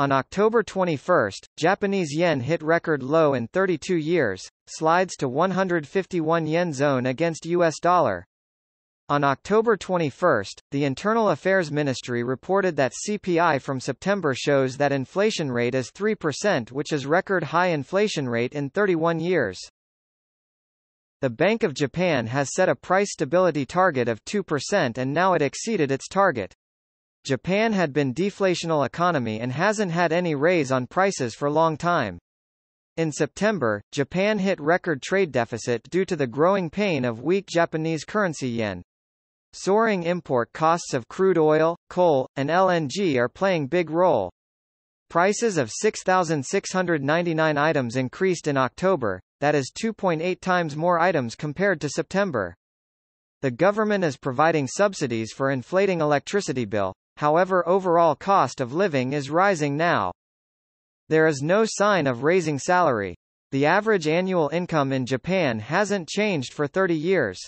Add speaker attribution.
Speaker 1: On October 21, Japanese yen hit record low in 32 years, slides to 151 yen zone against US dollar. On October 21, the Internal Affairs Ministry reported that CPI from September shows that inflation rate is 3% which is record high inflation rate in 31 years. The Bank of Japan has set a price stability target of 2% and now it exceeded its target. Japan had been deflational economy and hasn't had any raise on prices for long time. In September, Japan hit record trade deficit due to the growing pain of weak Japanese currency yen. Soaring import costs of crude oil, coal, and LNG are playing big role. Prices of 6,699 items increased in October, that is 2.8 times more items compared to September. The government is providing subsidies for inflating electricity bill, however overall cost of living is rising now. There is no sign of raising salary. The average annual income in Japan hasn't changed for 30 years.